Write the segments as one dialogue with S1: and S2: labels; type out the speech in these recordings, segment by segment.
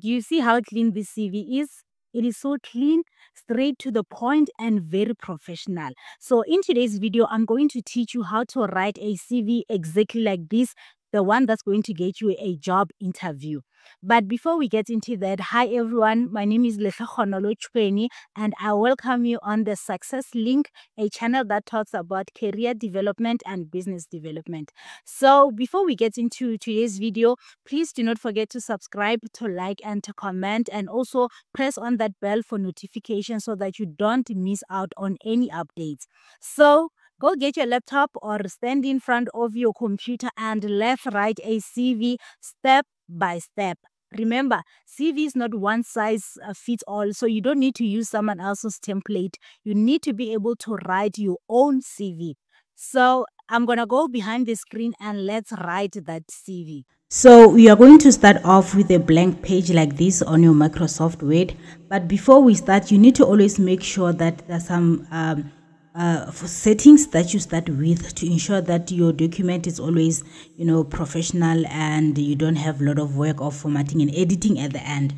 S1: Do you see how clean this CV is? It is so clean, straight to the point, and very professional. So, in today's video, I'm going to teach you how to write a CV exactly like this the one that's going to get you a job interview. But before we get into that, hi everyone, my name is Lehle Khonolo Chweni and I welcome you on the Success Link, a channel that talks about career development and business development. So before we get into today's video, please do not forget to subscribe, to like and to comment and also press on that bell for notifications so that you don't miss out on any updates. So Go get your laptop or stand in front of your computer and let's write a CV step by step. Remember, CV is not one size uh, fits all, so you don't need to use someone else's template. You need to be able to write your own CV. So I'm going to go behind the screen and let's write that CV. So we are going to start off with a blank page like this on your Microsoft Word. But before we start, you need to always make sure that there's some um, uh, settings that you start with to ensure that your document is always you know professional and you don't have a lot of work of formatting and editing at the end.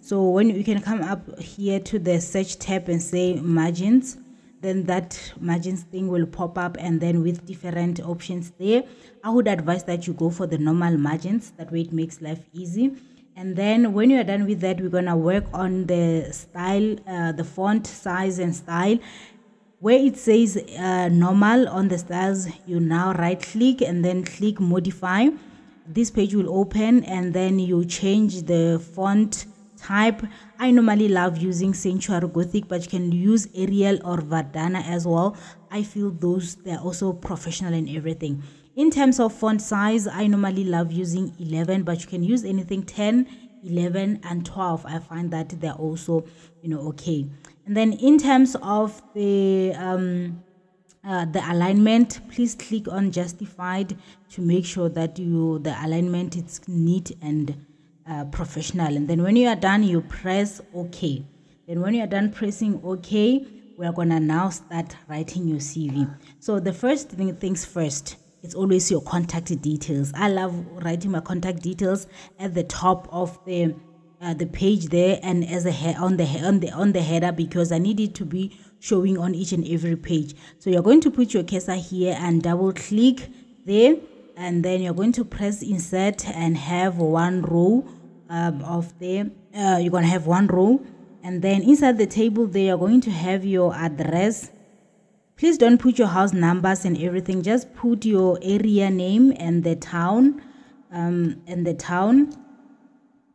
S1: So when you can come up here to the search tab and say margins then that margins thing will pop up and then with different options there i would advise that you go for the normal margins. That way it makes life easy and then when you're done with that we're gonna work on the style uh, the font size and style. Where it says uh, normal on the styles you now right click and then click modify. This page will open and then you change the font type. I normally love using Century Gothic but you can use arial or verdana as well. I feel those they're also professional and everything in terms of font size, I normally love using 11, but you can use anything 10, 11, and 12. I find that they're also, you know, okay. And then in terms of the um, uh, the alignment, please click on justified to make sure that you the alignment is neat and uh, professional. And then when you are done, you press OK. Then when you are done pressing OK, we are gonna now start writing your CV. So the first thing, things first it's always your contact details. I love writing my contact details at the top of the uh, the page there and as a he- on the he- on the on the header because I need it to be showing on each and every page. So you're going to put your cursor here and double click there and then you're going to press insert and have one row um, of the uh, you're going to have one row and then inside the table there you're going to have your address please don't put your house numbers and everything just put your area name and the town um, and the town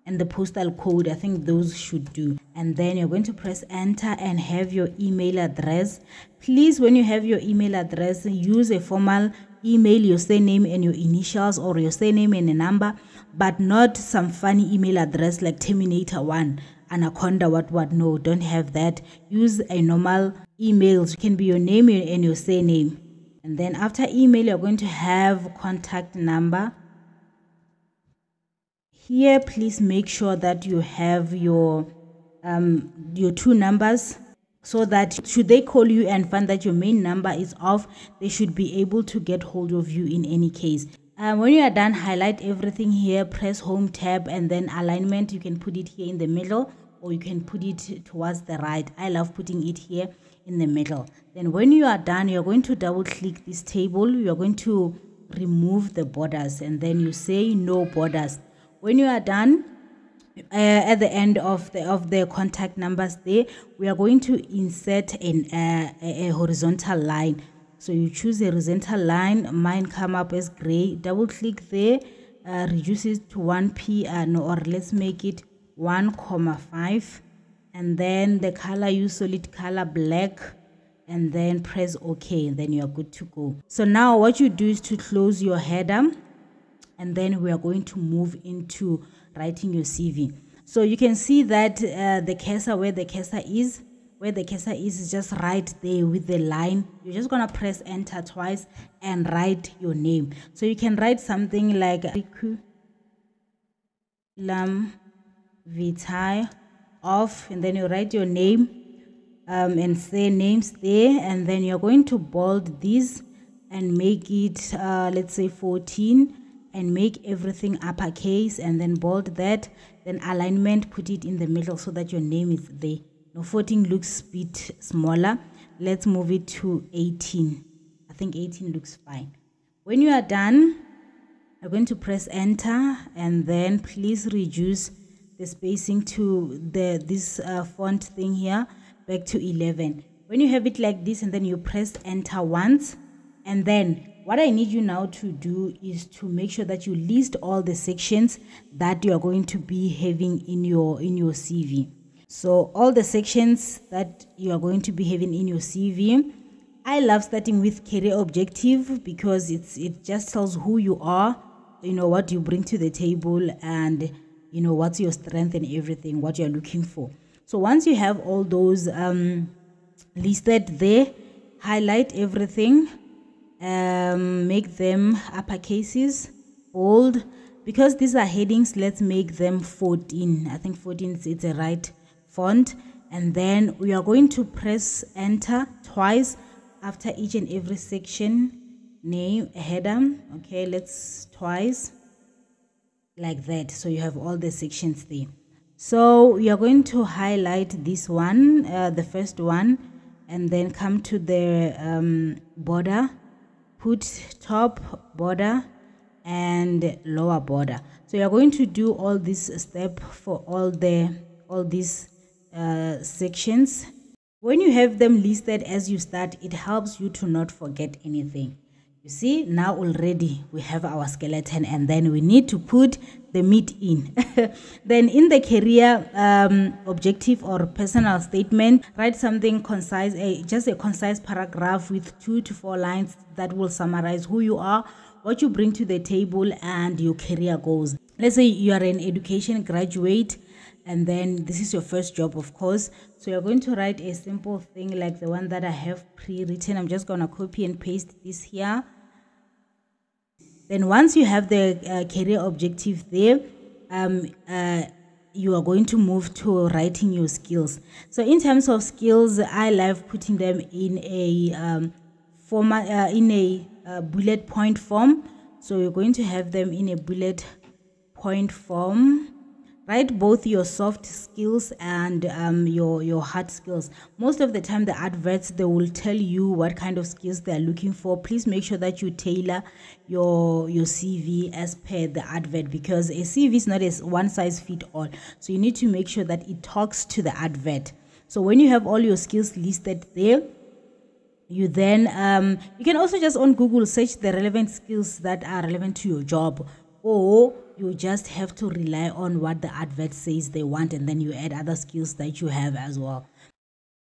S1: and the postal code. I think those should do. And then you're going to press enter and have your email address. Please when you have your email address use a formal email your surname and your initials or your surname and a number but not some funny email address like terminator one anaconda what what. No don't have that. Use a normal emails. Can be your name and your surname. And then after email you're going to have contact number. Here please make sure that you have your um, your two numbers so that should they call you and find that your main number is off they should be able to get hold of you in any case. Um, when you are done highlight everything here. Press home tab and then alignment. You can put it here in the middle or you can put it towards the right. I love putting it here in the middle. Then when you are done, you're going to double click this table. You're going to remove the borders and then you say no borders. When you are done, uh, at the end of the of the contact numbers there, we are going to insert an, uh, a, a horizontal line. So you choose a horizontal line, mine come up as gray, double click there, uh, reduce it to 1p and or let's make it 1 comma 5 and then the color use solid color black and then press ok and then you are good to go. So now what you do is to close your header and then we are going to move into writing your cv so you can see that uh, the cursor where the cursor is where the cursor is is just right there with the line. You're just gonna press enter twice and write your name. So you can write something like lam vitae off and then you write your name um, and say names there and then you're going to bold these and make it uh, let's say 14 and make everything uppercase and then bold that then alignment put it in the middle so that your name is there. Now 14 looks a bit smaller. Let's move it to 18 i think 18 looks fine. When you are done i'm going to press enter and then please reduce the spacing to the this uh, font thing here back to 11 when you have it like this and then you press enter once and then what I need you now to do is to make sure that you list all the sections that you are going to be having in your in your CV. So all the sections that you are going to be having in your CV. I love starting with career objective because it's it just tells who you are, you know what you bring to the table and you know what's your strength and everything, what you're looking for. So once you have all those um, listed there, highlight everything um, make them uppercases, bold. Because these are headings, let's make them 14. I think 14 is a right font. And then we are going to press enter twice after each and every section name header. Okay, let's twice like that. So you have all the sections there. So you're going to highlight this one, uh, the first one, and then come to the um, border put top border and lower border so you're going to do all this step for all the all these uh, sections when you have them listed as you start it helps you to not forget anything you see now already we have our skeleton and then we need to put the meat in. Then in the career um, objective or personal statement write something concise a, just a concise paragraph with two to four lines that will summarize who you are what you bring to the table and your career goals. Let's say you are an education graduate and then this is your first job of course. So you're going to write a simple thing like the one that i have pre-written. I'm just going to copy and paste this here then once you have the uh, career objective there, um, uh, you are going to move to writing your skills. So in terms of skills, I love putting them in a um, format, uh, in a uh, bullet point form. So you're going to have them in a bullet point form write both your soft skills and um, your your hard skills. Most of the time the adverts they will tell you what kind of skills they are looking for. Please make sure that you tailor your your cv as per the advert because a cv is not a one size fit all. So you need to make sure that it talks to the advert. So when you have all your skills listed there you then um, you can also just on google search the relevant skills that are relevant to your job or you just have to rely on what the advert says they want and then you add other skills that you have as well.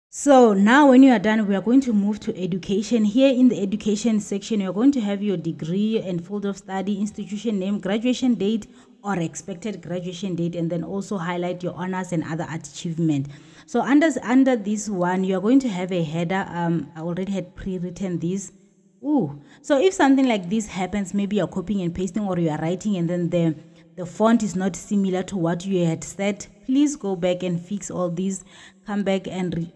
S1: So now when you are done we are going to move to education. Here in the education section you're going to have your degree and field of study institution name graduation date or expected graduation date and then also highlight your honors and other achievement. So under under this one you're going to have a header. Um i already had pre-written this Ooh. So if something like this happens, maybe you're copying and pasting or you are writing and then the the font is not similar to what you had said, please go back and fix all these. Come back and re-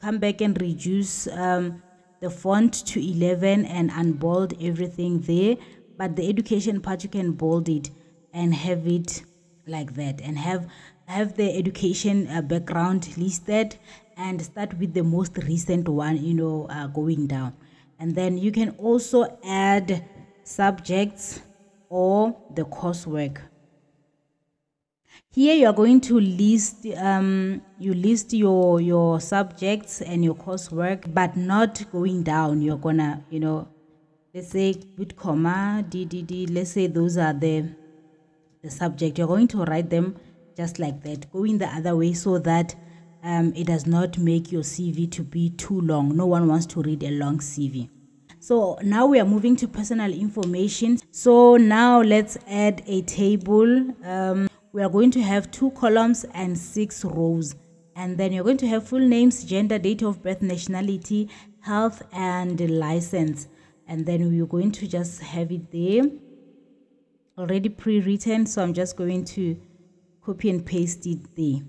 S1: come back and reduce um, the font to 11 and unbold everything there. But the education part you can bold it and have it like that and have have the education uh, background listed and start with the most recent one you know uh, going down and then you can also add subjects or the coursework. Here you are going to list um, you list your your subjects and your coursework but not going down. You're gonna you know let's say with comma ddd let's say those are the the subject. You're going to write them just like that going the other way so that um, it does not make your CV to be too long. No one wants to read a long CV. So now we are moving to personal information. So now let's add a table. Um, we are going to have two columns and six rows. And then you're going to have full names, gender, date of birth, nationality, health, and license. And then we're going to just have it there already pre-written. So I'm just going to copy and paste it there.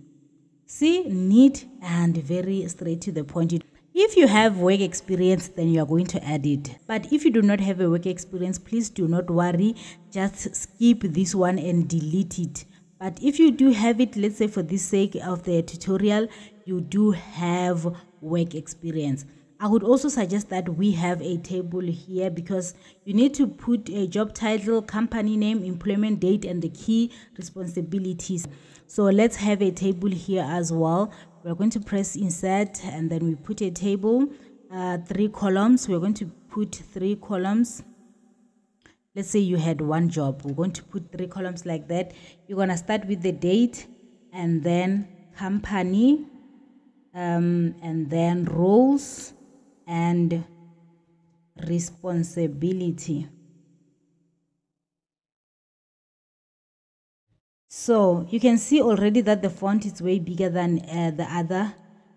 S1: See, neat and very straight to the point. If you have work experience, then you are going to add it. But if you do not have a work experience, please do not worry. Just skip this one and delete it. But if you do have it, let's say for the sake of the tutorial, you do have work experience. I would also suggest that we have a table here because you need to put a job title, company name, employment date, and the key responsibilities. So let's have a table here as well. We're going to press insert and then we put a table, uh, three columns. We're going to put three columns. Let's say you had one job. We're going to put three columns like that. You're going to start with the date and then company um, and then roles and responsibility. So you can see already that the font is way bigger than uh, the other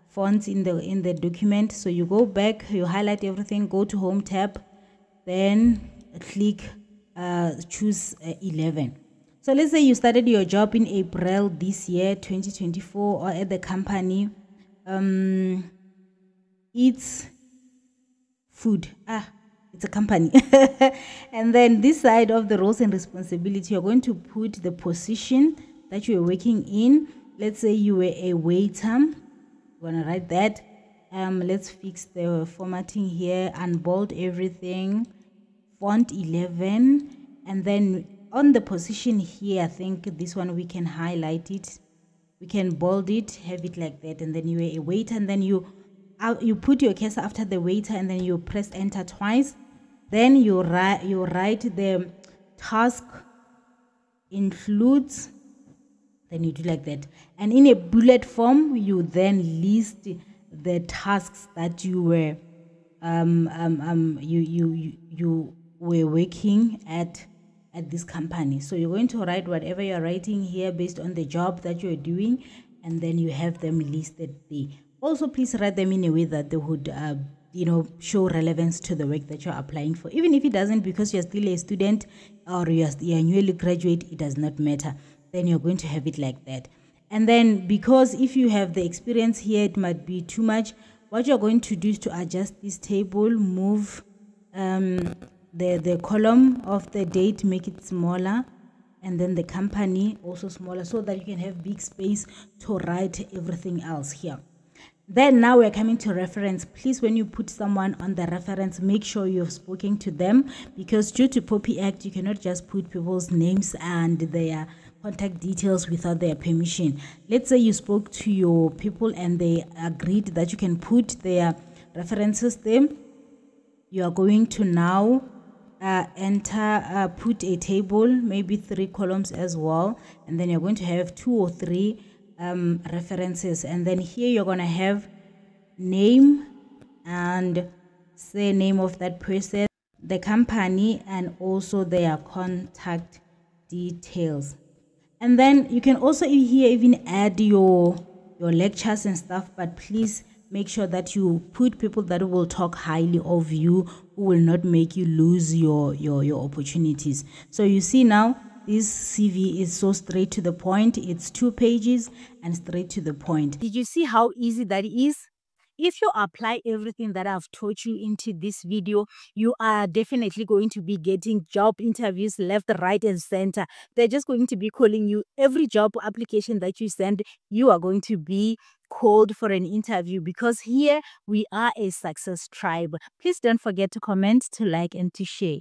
S1: fonts in the in the document. So you go back, you highlight everything, go to home tab, then click uh, choose uh, 11. So let's say you started your job in April this year, 2024, or at the company. Um, it's food. Ah, it's a company. and then this side of the roles and responsibility, you're going to put the position that you're working in. Let's say you were a waiter. I'm gonna write that. Um, let's fix the formatting here, unbold everything, font 11, and then on the position here, I think this one we can highlight it. We can bold it, have it like that, and then you were a waiter, and then you you put your cursor after the waiter and then you press enter twice then you write you write the task includes then you do like that. And in a bullet form you then list the tasks that you were um, um, um, you, you, you, you were working at at this company. So you're going to write whatever you're writing here based on the job that you're doing and then you have them listed there. Also please write them in a way that they would uh, you know show relevance to the work that you're applying for. Even if it doesn't because you're still a student or you're, you're newly graduate it does not matter. Then you're going to have it like that. And then because if you have the experience here it might be too much what you're going to do is to adjust this table move um, the the column of the date make it smaller and then the company also smaller so that you can have big space to write everything else here then now we're coming to reference. Please, when you put someone on the reference, make sure you've spoken to them because due to POPI Act, you cannot just put people's names and their contact details without their permission. Let's say you spoke to your people and they agreed that you can put their references there. You are going to now uh, enter, uh, put a table, maybe three columns as well, and then you're going to have two or three um, references. And then here you're going to have name and say name of that person the company and also their contact details. And then you can also here even add your your lectures and stuff but please make sure that you put people that will talk highly of you who will not make you lose your your your opportunities. So you see now this CV is so straight to the point. It's two pages and straight to the point.
S2: Did you see how easy that is? If you apply everything that I've taught you into this video, you are definitely going to be getting job interviews left, right, and center. They're just going to be calling you. Every job application that you send, you are going to be called for an interview because here we are a success tribe. Please don't forget to comment, to like, and to share.